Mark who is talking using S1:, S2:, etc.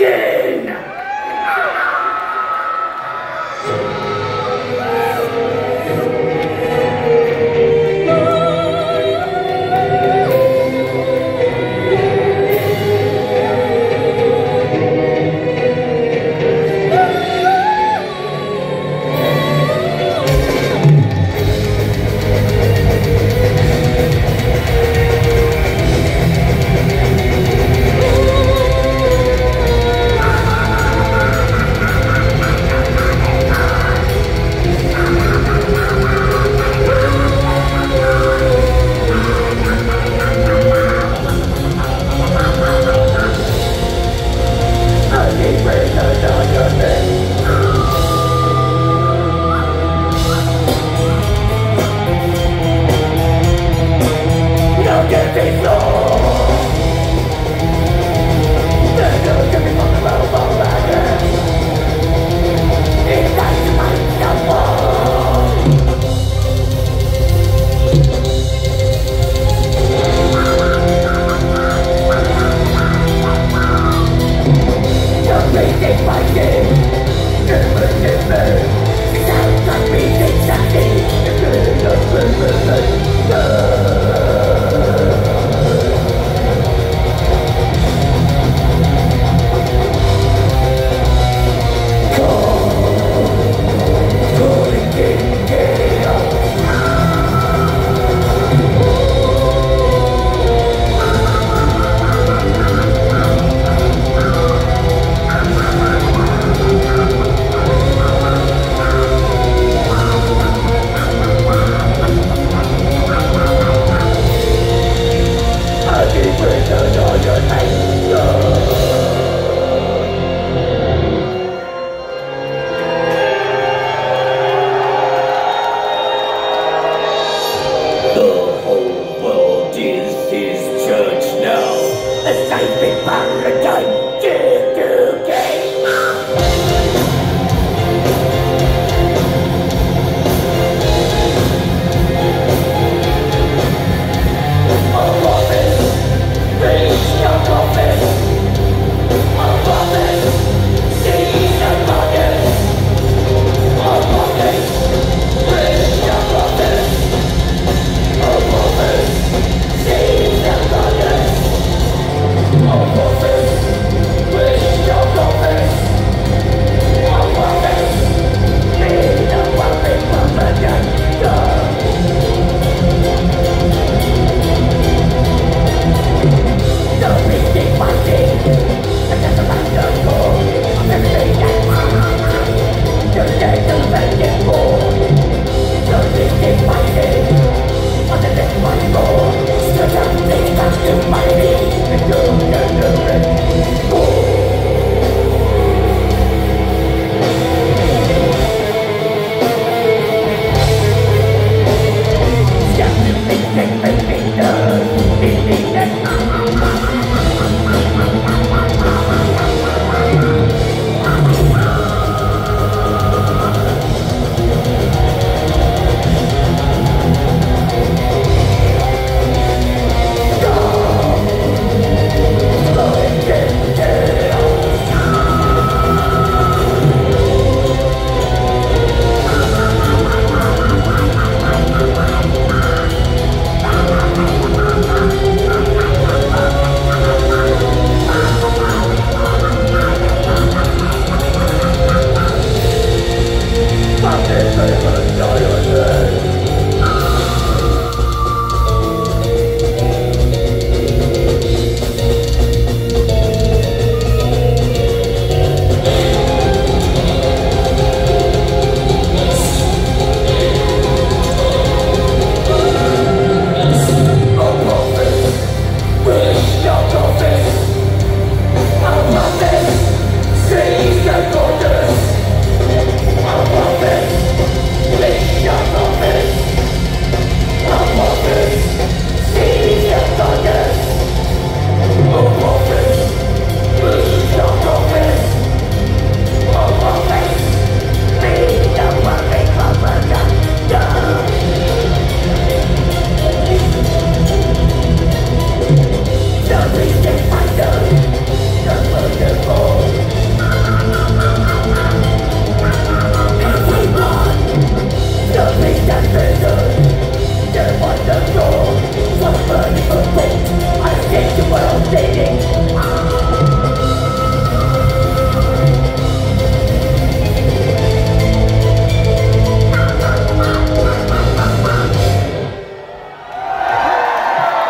S1: again! The safe big of.